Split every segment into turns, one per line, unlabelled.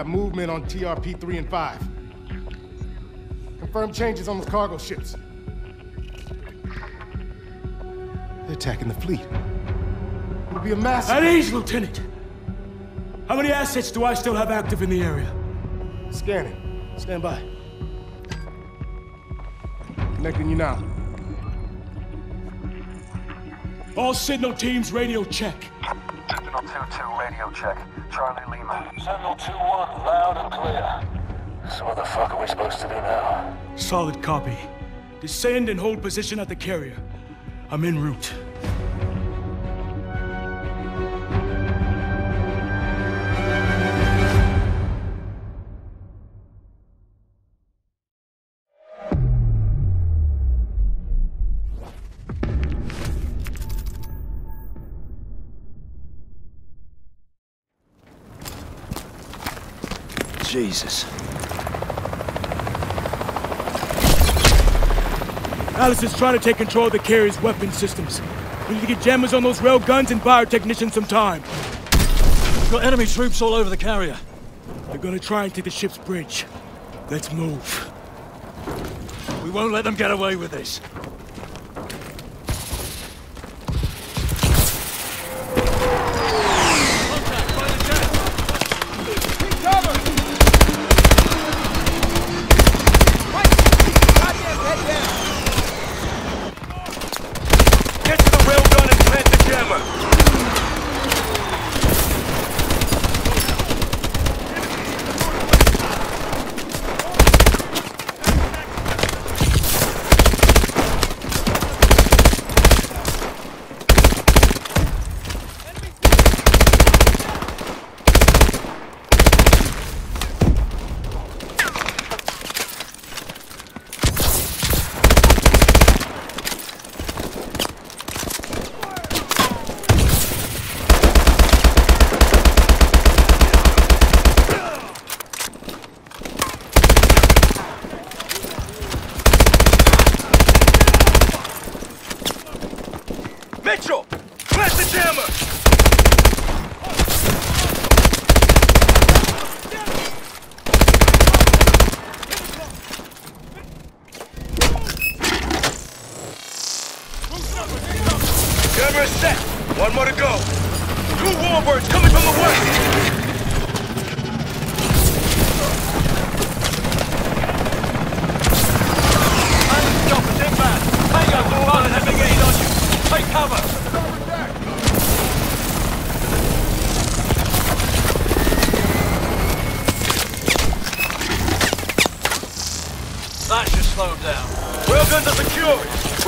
got
movement on TRP 3 and 5. Confirmed changes on the cargo ships. They're attacking the fleet. It'll be a massive.
At ease, Lieutenant! How many assets do I still have active in the area?
Scanning. Stand by. Connecting you now.
All signal teams radio check.
Sentinel 2-2, radio check. Charlie Lima.
Sentinel 2-1, loud and clear. So what the fuck are we supposed to do now?
Solid copy. Descend and hold position at the carrier. I'm en route.
Jesus.
Atlas is trying to take control of the carrier's weapon systems. We need to get jammers on those rail guns and buy our technicians some time.
We've got enemy troops all over the carrier.
They're gonna try and take the ship's bridge. Let's move.
We won't let them get away with this.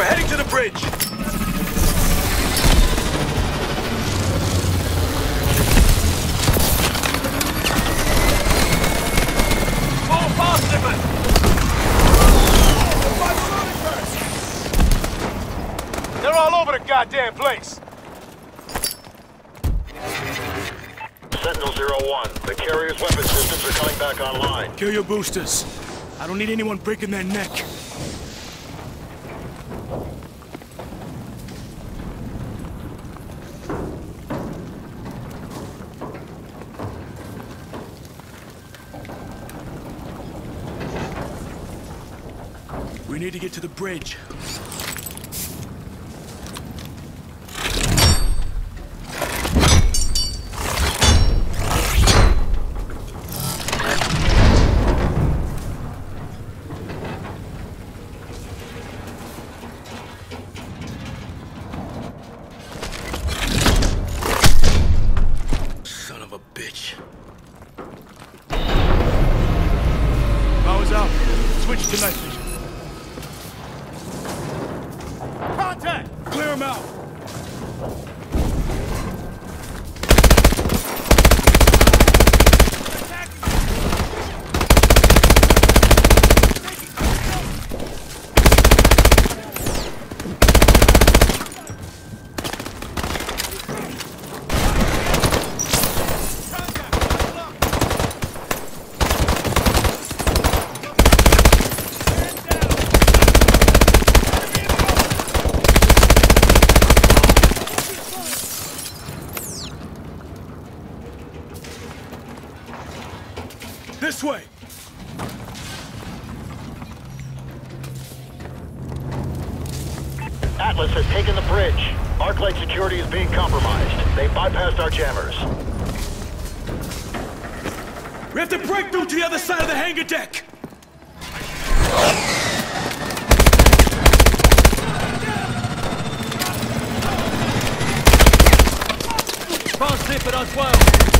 We're heading to the bridge!
Fall fast, Nippon!
They're all over the goddamn place! Sentinel Zero One, the carrier's weapon systems are coming back online.
Kill your boosters. I don't need anyone breaking their neck. We need to get to the bridge. This way!
Atlas has taken the bridge. Arclight security is being compromised. They bypassed our jammers.
We have to break through to the other side of the hangar deck!
Fast zip at us well.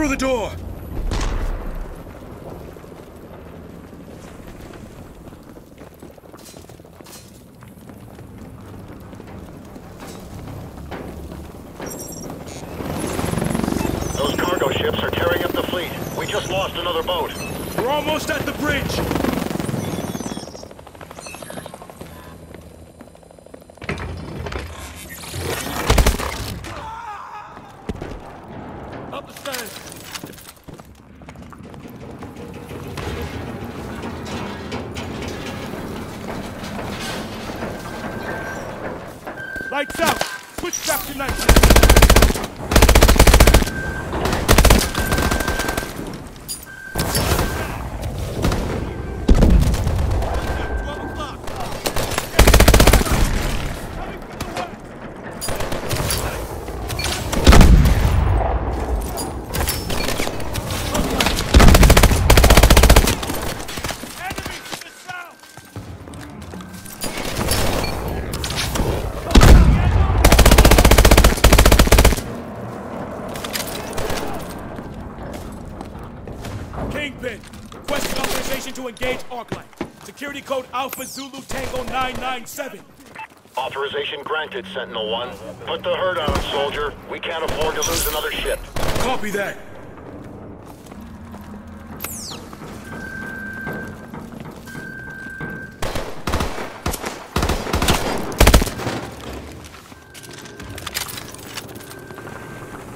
Through the door! Out! Switch engage Arclight. Security code Alpha Zulu Tango 997.
Authorization granted, Sentinel-1. Put the herd on, soldier. We can't afford to lose another ship.
Copy that.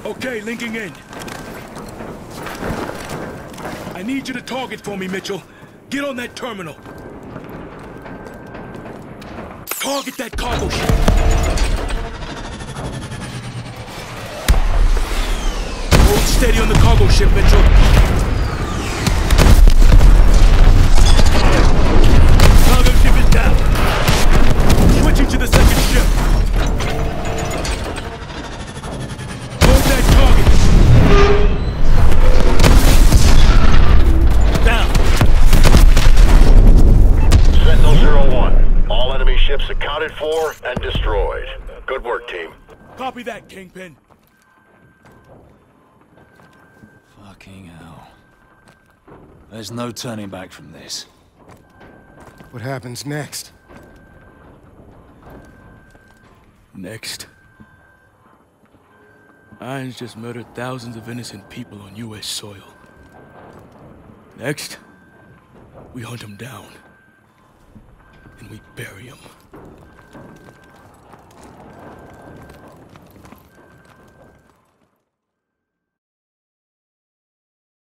Okay, linking in. I need you to target for me, Mitchell. Get on that terminal. Target that cargo ship. Hold steady on the cargo ship, Mitchell.
Ships accounted for and destroyed. Good work, team.
Copy that, Kingpin.
Fucking hell. There's no turning back from this.
What happens next?
Next. Irons just murdered thousands of innocent people on U.S. soil. Next, we hunt him down. And we bury him.